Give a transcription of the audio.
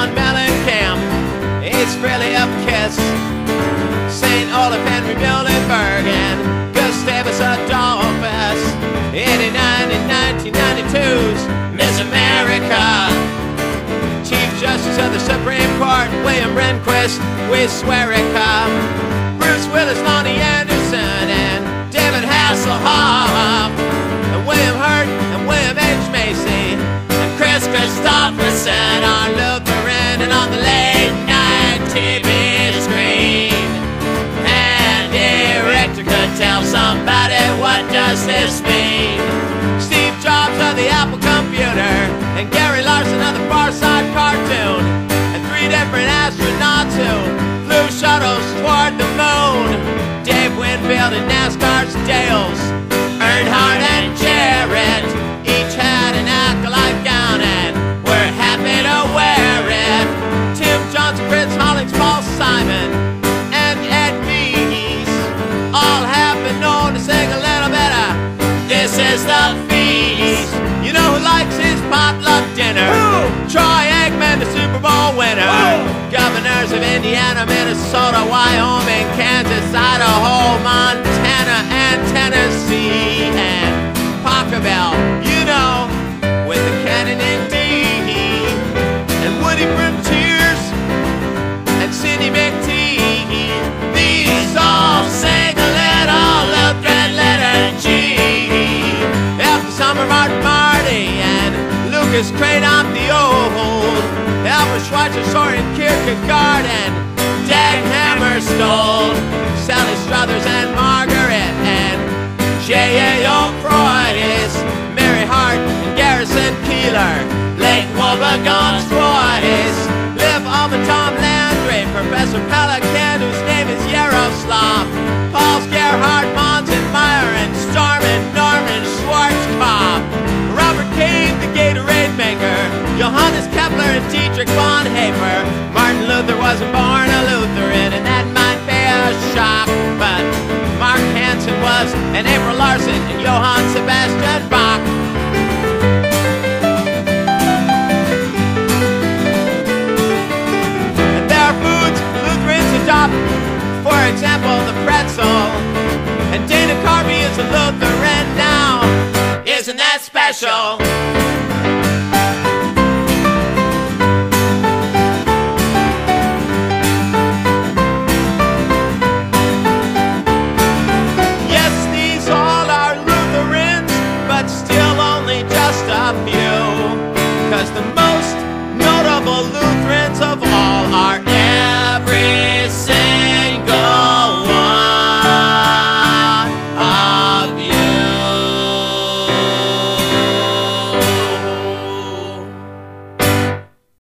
John Mellencamp, Ace Frehley up KISS. St. Olaf, Henry Muhlenberg, and Gustavus Adolphus. 89 and 1992's Miss America. Chief Justice of the Supreme Court, William Rehnquist, with Swearica. Bruce Willis, Loni Anderson, and David Hasselhoff. And William Hurt, and William H. Macy, and Kris Kristofferson. Does this mean. Steve Jobs of the Apple computer, and Gary Larson of the Far Side cartoon, and three different astronauts who flew shuttles toward the moon. Dave Winfield and NASCAR's Dales, is the Feast. You know who likes his potluck dinner? Troy Aikman, the Super Bowl winner. Governors of Indiana, Minnesota, Wyoming, Kansas, Idaho, Montana, and Tennessee. Marty and Lucas Cranach the Old, Albert Schweitzer, Soren Kierkegaard, and Dag Hammarskjöld, Sally Struthers and Margaret, and J.A.O. Freudis, Mary Hart, and Garrison Keillor, Lake Wobegon's Royce, Liv Ullmann, Tom Landry, Professor Pelikan, whose name is Jaroslav, Maker, Johannes Kepler and Dietrich Bonhoeffer. Martin Luther wasn't born a Lutheran, and that might be a shock, but Mark Hansen was, and April Larson, and Johann Sebastian Bach. And there are foods Lutherans adopt, for example, the pretzel. And Dana Carvey is a Lutheran now. Isn't that special? A few. Cause the